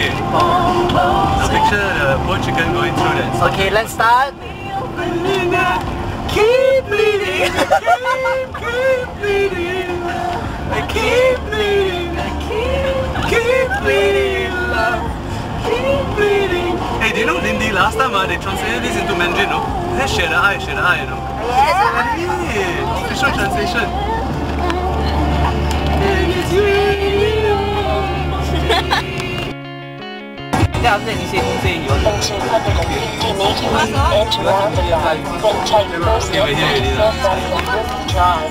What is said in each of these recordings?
Okay. Now sure the poor chicken going through that. Okay, let's start. Keep bleeding, keep, keep bleeding, I keep bleeding, I keep, keep bleeding, love, keep bleeding. Hey, do you know Lindy, last time uh, they translated this into Mandarin, no? It says share the eye, share the eye, you know? Yeah! Official translation. It is you. Want In 250 meters, enter round the line, then take first Drive.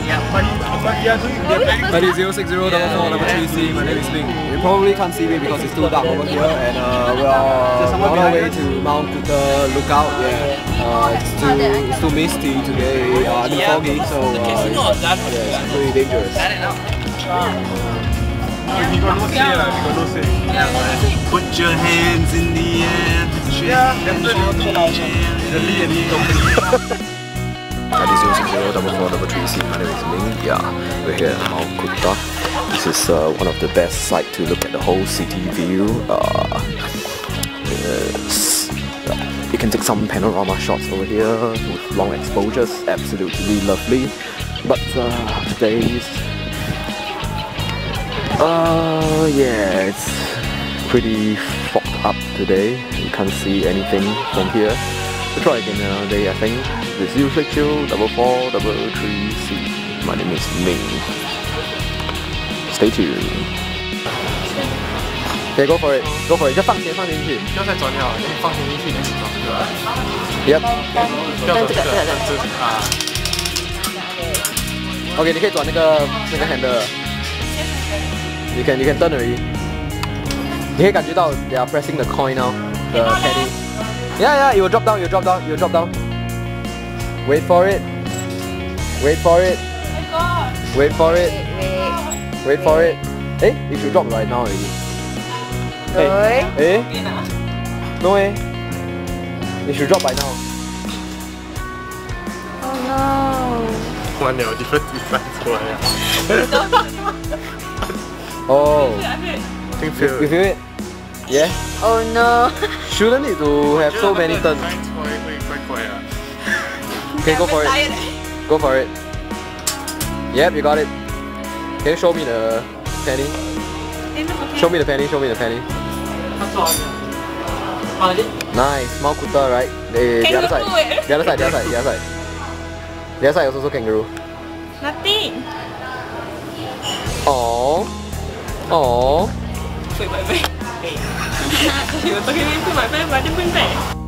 That is 060 double four double three C. My name is Ming. You probably can't see me because it's too dark over here, and uh, we are on our way to Mount Coot-tha Lookout. Yeah, uh, it's too it's too misty today. Uh, I foggy, so uh, yeah, it's pretty dangerous. Put your hands in the air. Put your hands in the air. That is 060 double four double three C. My name is Ming. Yeah, we're here at Mount Coot-tha. This is uh, one of the best sites to look at the whole city view. Uh, yes. You can take some panorama shots over here with long exposures, absolutely lovely. But uh, today's uh yeah, it's pretty fogged up today. You can't see anything from here. We'll try again another day, I think. This is U62 double four double three C. My name is Ming. Stay tuned. Okay, go for it. Go for it. 就放钱放进去。不要再转了，你放钱进去，你转这个。 Yep. 不要转这个，这个啊。 OK，你可以转那个那个 handle。 You can you can turn already. 你可以感觉到 they are pressing the coin now, the penny. Yeah, yeah, it will drop down, it will drop down, it will drop down. Wait for it. Wait for it. Wait for it. Wait for it. Eh, it should drop right now already. Hey. Eh? No eh. It should drop by now. 完了，你分子翻出来了。 Oh. I think feel You feel it? Yeah? Oh no. Shouldn't it to have so many turns? okay, go for it. Go for it. Yep, you got it. Can you show me the penny? Show me the penny, show me the penny. Nice, Mount Coot-tha, right? The, the other side. The other side, the other side, the other side. The other side is also kangaroo. Nothing. Oh. 어. 불말 배. 이거 어떻게 불말배 맞은 분데